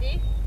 嗯。